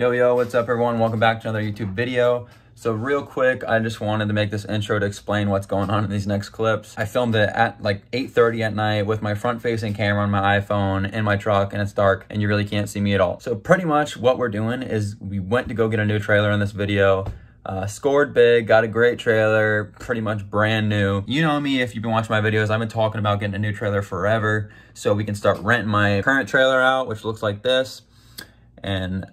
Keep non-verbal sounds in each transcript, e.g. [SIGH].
Yo, yo, what's up everyone? Welcome back to another YouTube video. So real quick, I just wanted to make this intro to explain what's going on in these next clips. I filmed it at like 8.30 at night with my front facing camera on my iPhone in my truck and it's dark and you really can't see me at all. So pretty much what we're doing is we went to go get a new trailer in this video. Uh, scored big, got a great trailer, pretty much brand new. You know me, if you've been watching my videos, I've been talking about getting a new trailer forever so we can start renting my current trailer out, which looks like this. And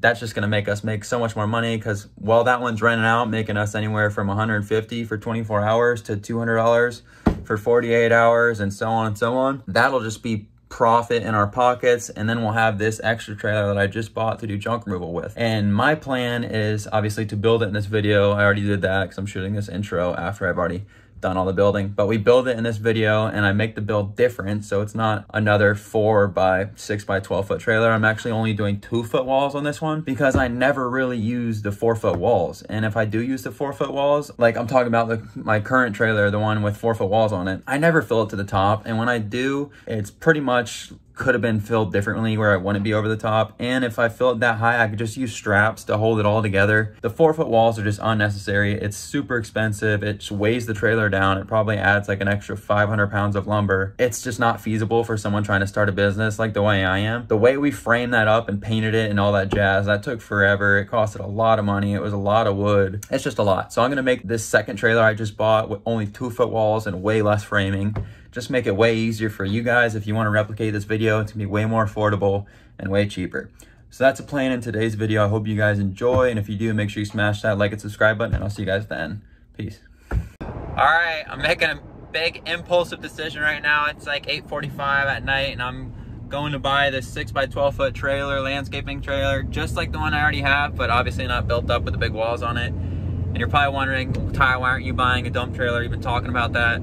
that's just going to make us make so much more money because while that one's renting out, making us anywhere from 150 for 24 hours to $200 for 48 hours and so on and so on. That'll just be profit in our pockets and then we'll have this extra trailer that I just bought to do junk removal with. And my plan is obviously to build it in this video. I already did that because I'm shooting this intro after I've already done all the building. But we build it in this video and I make the build different. So it's not another four by six by 12 foot trailer. I'm actually only doing two foot walls on this one because I never really use the four foot walls. And if I do use the four foot walls, like I'm talking about the, my current trailer, the one with four foot walls on it, I never fill it to the top. And when I do, it's pretty much could have been filled differently where I wouldn't be over the top. And if I fill it that high, I could just use straps to hold it all together. The four foot walls are just unnecessary. It's super expensive. It weighs the trailer down. It probably adds like an extra 500 pounds of lumber. It's just not feasible for someone trying to start a business like the way I am. The way we framed that up and painted it and all that jazz, that took forever. It costed a lot of money. It was a lot of wood. It's just a lot. So I'm gonna make this second trailer I just bought with only two foot walls and way less framing just make it way easier for you guys if you want to replicate this video. It's gonna be way more affordable and way cheaper. So that's a plan in today's video. I hope you guys enjoy. And if you do, make sure you smash that like and subscribe button and I'll see you guys then. Peace. All right, I'm making a big impulsive decision right now. It's like 8.45 at night and I'm going to buy this 6 by 12 foot trailer, landscaping trailer, just like the one I already have, but obviously not built up with the big walls on it. And you're probably wondering, Ty, why aren't you buying a dump trailer? You've been talking about that.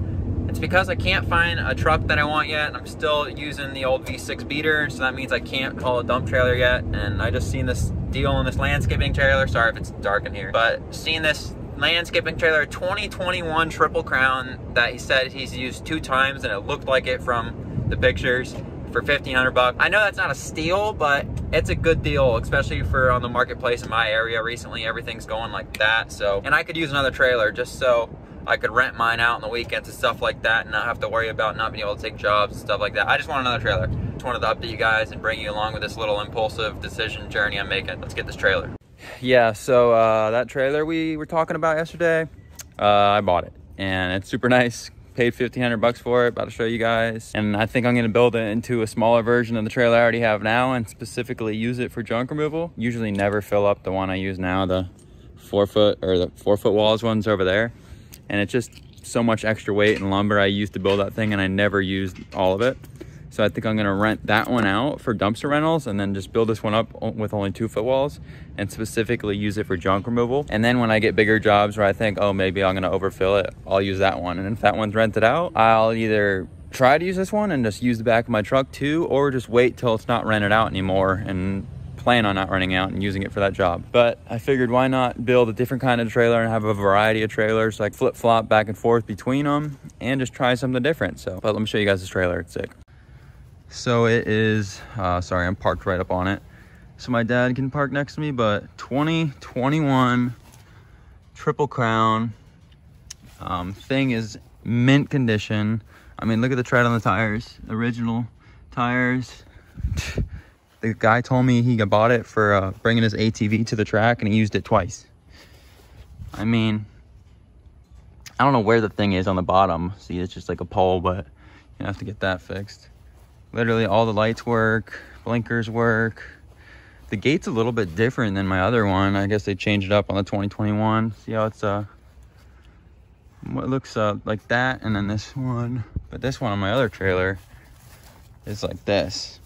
It's because I can't find a truck that I want yet. I'm still using the old V6 beater, so that means I can't haul a dump trailer yet. And I just seen this deal on this landscaping trailer. Sorry if it's dark in here, but seeing this landscaping trailer 2021 Triple Crown that he said he's used two times and it looked like it from the pictures for 1500 bucks. I know that's not a steal, but it's a good deal, especially for on the marketplace in my area recently. Everything's going like that. So, and I could use another trailer just so I could rent mine out on the weekends and stuff like that and not have to worry about not being able to take jobs and stuff like that. I just want another trailer. Just wanted to update you guys and bring you along with this little impulsive decision journey I'm making. Let's get this trailer. Yeah, so uh, that trailer we were talking about yesterday, uh, I bought it and it's super nice. Paid 1500 bucks for it, about to show you guys. And I think I'm gonna build it into a smaller version of the trailer I already have now and specifically use it for junk removal. Usually never fill up the one I use now, the four foot or the four foot walls ones over there and it's just so much extra weight and lumber I used to build that thing and I never used all of it. So I think I'm gonna rent that one out for dumpster rentals and then just build this one up with only two foot walls and specifically use it for junk removal. And then when I get bigger jobs where I think, oh, maybe I'm gonna overfill it, I'll use that one. And if that one's rented out, I'll either try to use this one and just use the back of my truck too, or just wait till it's not rented out anymore and plan on not running out and using it for that job. But I figured why not build a different kind of trailer and have a variety of trailers, like flip flop back and forth between them and just try something different. So, but let me show you guys this trailer. It's sick. So it is, uh, sorry, I'm parked right up on it. So my dad can park next to me, but 2021 Triple Crown um, thing is mint condition. I mean, look at the tread on the tires, original tires. [LAUGHS] the guy told me he bought it for uh, bringing his ATV to the track and he used it twice. I mean, I don't know where the thing is on the bottom. See, it's just like a pole, but you have to get that fixed. Literally all the lights work, blinkers work. The gate's a little bit different than my other one. I guess they changed it up on the 2021. See how it's uh what looks uh like that and then this one. But this one on my other trailer is like this.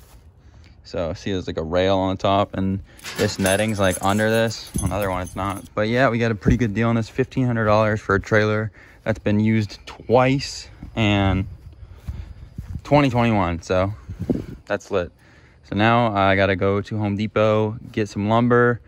So see there's like a rail on the top and this netting's like under this. Another one it's not. But yeah, we got a pretty good deal on this. $1,500 for a trailer that's been used twice and 2021. So that's lit. So now I gotta go to Home Depot, get some lumber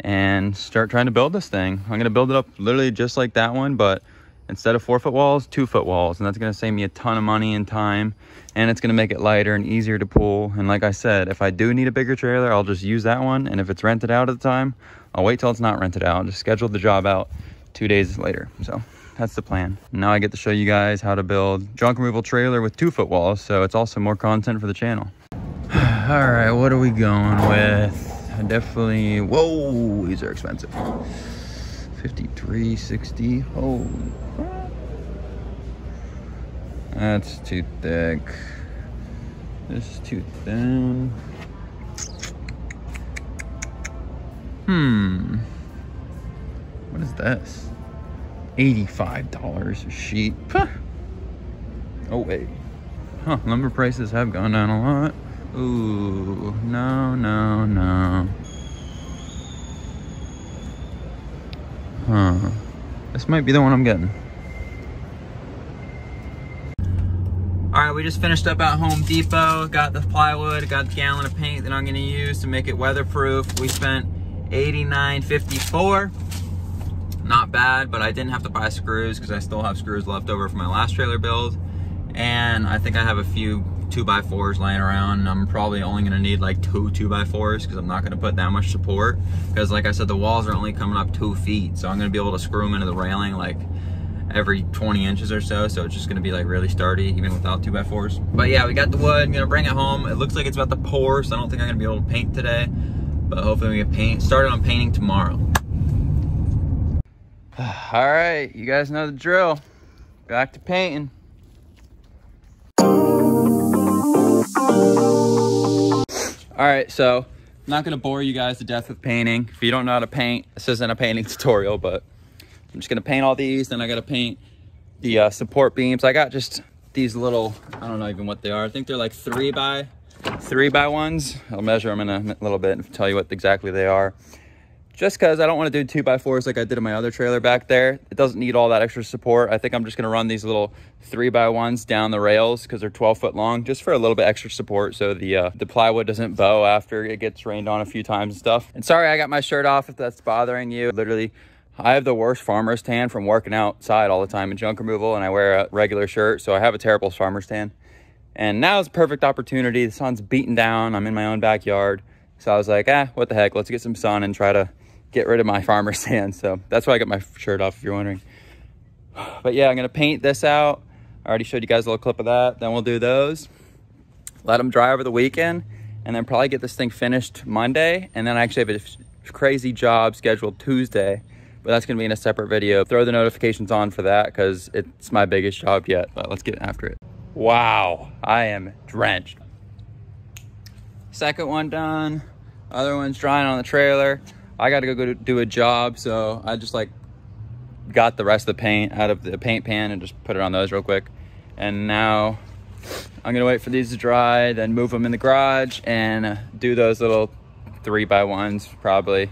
and start trying to build this thing. I'm gonna build it up literally just like that one, but instead of four foot walls, two foot walls. And that's gonna save me a ton of money and time. And it's gonna make it lighter and easier to pull. And like I said, if I do need a bigger trailer, I'll just use that one. And if it's rented out at the time, I'll wait till it's not rented out. and Just schedule the job out two days later. So that's the plan. Now I get to show you guys how to build junk removal trailer with two foot walls. So it's also more content for the channel. [SIGHS] All right, what are we going with? Definitely, whoa, these are expensive. 53.60. Holy crap. That's too thick. This is too thin. Hmm. What is this? $85 a sheet. Huh. Oh, wait. Huh, lumber prices have gone down a lot. Ooh, no, no, no. Huh. This might be the one I'm getting. All right, we just finished up at Home Depot. Got the plywood, got the gallon of paint that I'm gonna use to make it weatherproof. We spent 89.54. Not bad, but I didn't have to buy screws because I still have screws left over from my last trailer build. And I think I have a few two by fours laying around I'm probably only gonna need like two two by fours because I'm not gonna put that much support. Because like I said the walls are only coming up two feet so I'm gonna be able to screw them into the railing like every 20 inches or so so it's just gonna be like really sturdy even without two by fours. But yeah we got the wood I'm gonna bring it home. It looks like it's about to pour so I don't think I'm gonna be able to paint today but hopefully we get paint started on painting tomorrow. [SIGHS] All right you guys know the drill. Back to painting All right, so I'm not gonna bore you guys to death with painting. If you don't know how to paint, this isn't a painting [LAUGHS] tutorial, but I'm just gonna paint all these. Then I gotta paint the uh, support beams. I got just these little, I don't know even what they are. I think they're like three by, three by ones. I'll measure them in a little bit and tell you what exactly they are just because I don't want to do two by fours like I did in my other trailer back there. It doesn't need all that extra support. I think I'm just going to run these little three by ones down the rails because they're 12 foot long just for a little bit extra support so the uh, the plywood doesn't bow after it gets rained on a few times and stuff. And sorry I got my shirt off if that's bothering you. Literally, I have the worst farmer's tan from working outside all the time in junk removal and I wear a regular shirt so I have a terrible farmer's tan. And now is a perfect opportunity. The sun's beating down. I'm in my own backyard. So I was like, ah, what the heck, let's get some sun and try to get rid of my [LAUGHS] farmer's tan. So that's why I got my shirt off if you're wondering. [SIGHS] But yeah, I'm gonna paint this out. I already showed you guys a little clip of that. Then we'll do those. Let them dry over the weekend and then probably get this thing finished Monday. And then I actually have a crazy job scheduled Tuesday, but that's gonna be in a separate video. Throw the notifications on for that because it's my biggest job yet, but let's get after it. Wow, I am drenched. Second one done. Other one's drying on the trailer. I got to go do a job, so I just like got the rest of the paint out of the paint pan and just put it on those real quick. And now I'm gonna wait for these to dry, then move them in the garage and do those little three by ones probably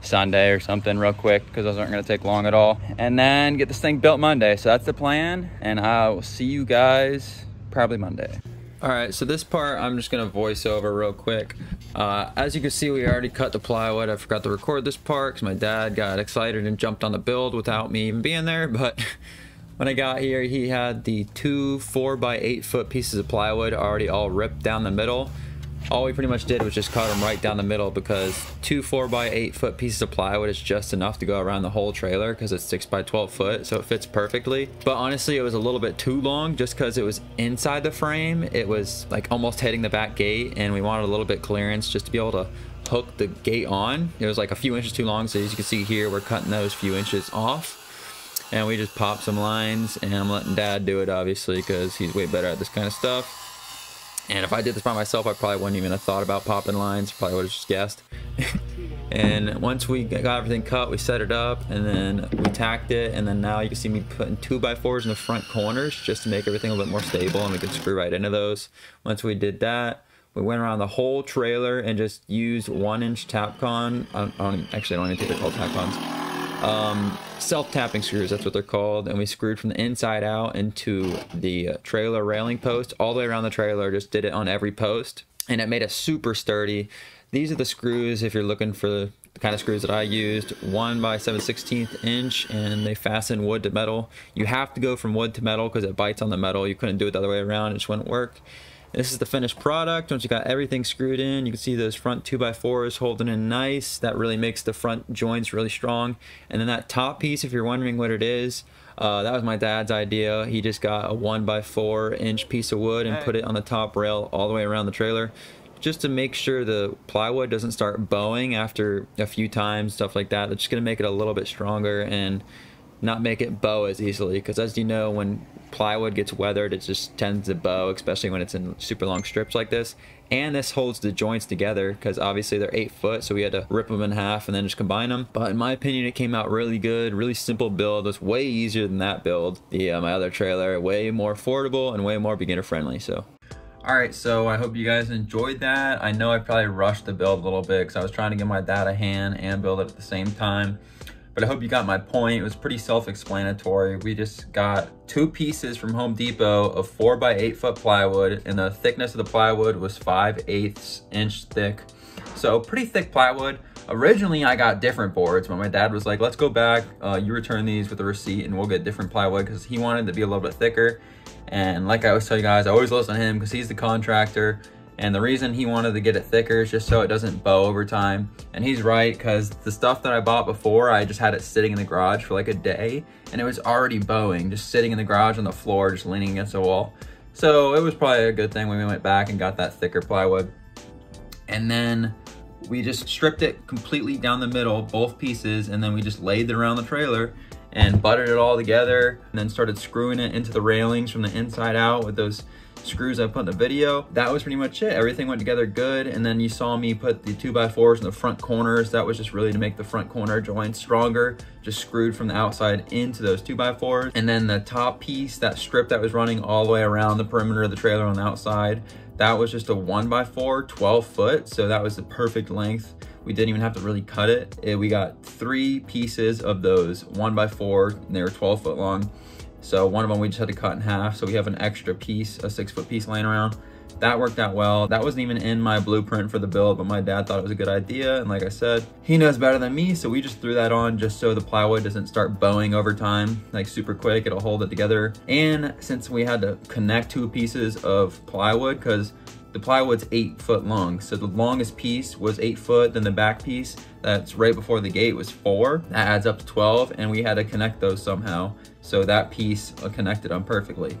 Sunday or something real quick because those aren't gonna take long at all. And then get this thing built Monday. So that's the plan. And I will see you guys probably Monday. All right, so this part I'm just gonna voice over real quick. Uh, as you can see, we already cut the plywood. I forgot to record this part because my dad got excited and jumped on the build without me even being there. [LAUGHS] But when I got here, he had the two four by eight foot pieces of plywood already all ripped down the middle all we pretty much did was just cut them right down the middle because two 4 by 8 foot pieces of plywood is just enough to go around the whole trailer because it's 6 by 12 foot so it fits perfectly. But honestly it was a little bit too long just because it was inside the frame. It was like almost hitting the back gate and we wanted a little bit clearance just to be able to hook the gate on. It was like a few inches too long so as you can see here we're cutting those few inches off. And we just popped some lines and I'm letting dad do it obviously because he's way better at this kind of stuff and if I did this by myself, I probably wouldn't even have thought about popping lines. Probably would have just guessed. [LAUGHS] and once we got everything cut, we set it up and then we tacked it. And then now you can see me putting two by fours in the front corners just to make everything a little bit more stable and we can screw right into those. Once we did that, we went around the whole trailer and just used one inch Tapcon. I don't, I don't actually I don't even think they're called Tapcons um, self-tapping screws, that's what they're called. And we screwed from the inside out into the uh, trailer railing post all the way around the trailer, just did it on every post. And it made it super sturdy. these are the screws if you're looking for the kind of screws that I used. One by 7 16th inch and they fasten wood to metal. You have to go from wood to metal because it bites on the metal. You couldn't do it the other way around. It just wouldn't work. This is the finished product. Once you got everything screwed in, you can see those front 2x4s holding in nice. That really makes the front joints really strong. And then that top piece, if you're wondering what it is, uh, that was my dad's idea. He just got a 1x4 inch piece of wood and put it on the top rail all the way around the trailer just to make sure the plywood doesn't start bowing after a few times, stuff like that. It's just gonna make it a little bit stronger and not make it bow as easily because as you know when plywood gets weathered it just tends to bow especially when it's in super long strips like this. And this holds the joints together because obviously they're eight foot so we had to rip them in half and then just combine them but in my opinion it came out really good really simple build. It was way easier than that build. The uh, my other trailer way more affordable and way more beginner friendly so. All right, so I hope you guys enjoyed that. I know I probably rushed the build a little bit because I was trying to give my dad a hand and build it at the same time. But I hope you got my point. It was pretty self-explanatory. We just got two pieces from Home Depot of four by eight foot plywood and the thickness of the plywood was 5 eighths inch thick. So pretty thick plywood. Originally, I got different boards, but my dad was like, let's go back, uh, you return these with a receipt and we'll get different plywood because he wanted to be a little bit thicker. And like I always tell you guys, I always listen to him because he's the contractor. And the reason he wanted to get it thicker is just so it doesn't bow over time. And he's right, because the stuff that I bought before, I just had it sitting in the garage for like a day, and it was already bowing, just sitting in the garage on the floor, just leaning against the wall. So it was probably a good thing when we went back and got that thicker plywood. And then we just stripped it completely down the middle, both pieces, and then we just laid it around the trailer and buttered it all together and then started screwing it into the railings from the inside out with those screws I put in the video. That was pretty much it. Everything went together good. And then you saw me put the two by fours in the front corners. That was just really to make the front corner joints stronger. Just screwed from the outside into those two by fours. And then the top piece, that strip that was running all the way around the perimeter of the trailer on the outside, that was just a one by four, 12 foot. So that was the perfect length. We didn't even have to really cut it. it we got three pieces of those one by four and they were 12 foot long. So one of them we just had to cut in half. So we have an extra piece, a six foot piece laying around. That worked out well. That wasn't even in my blueprint for the build, but my dad thought it was a good idea. And like I said, he knows better than me. So we just threw that on just so the plywood doesn't start bowing over time, like super quick. It'll hold it together. And since we had to connect two pieces of plywood, because the plywood's eight foot long. So the longest piece was eight foot, then the back piece that's right before the gate was four. That adds up to 12 and we had to connect those somehow. So that piece uh, connected on perfectly.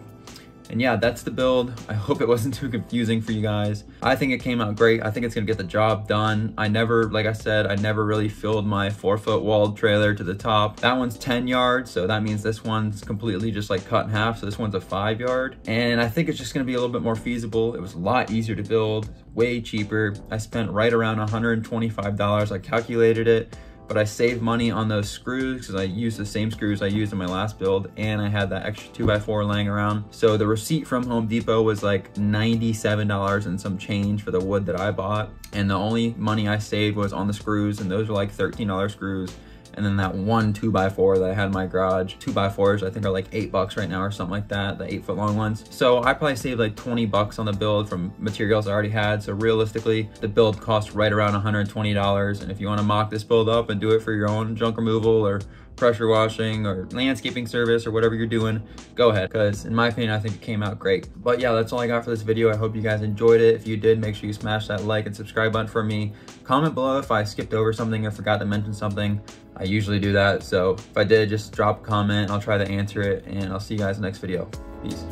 And yeah, that's the build. I [LAUGHS] hope it wasn't too confusing for you guys. I think it came out great. I think it's gonna get the job done. I never, like I said, I never really filled my four foot walled trailer to the top. That one's 10 yards, so that means this one's completely just like cut in half. So this one's a five yard. And I think it's just gonna be a little bit more feasible. It was a lot easier to build, way cheaper. I spent right around $125. I calculated it but I saved money on those screws because I used the same screws I used in my last build and I had that extra 2x4 laying around. So the receipt from Home Depot was like $97 and some change for the wood that I bought. And the only money I saved was on the screws and those were like $13 screws and then that one two by four that I had in my garage. Two by fours I think are like eight bucks right now or something like that, the eight foot long ones. So I probably saved like 20 bucks on the build from materials I already had. So realistically, the build cost right around $120. And if you wanna mock this build up and do it for your own junk removal or pressure washing or landscaping service or whatever you're doing, go ahead. Because in my opinion, I think it came out great. But yeah, that's all I got for this video. I hope you guys enjoyed it. If you did, make sure you smash that like and subscribe button for me. Comment below if I skipped over something or forgot to mention something. I usually do that. So if I did, just drop a comment. I'll try to answer it and I'll see you guys next video. Peace.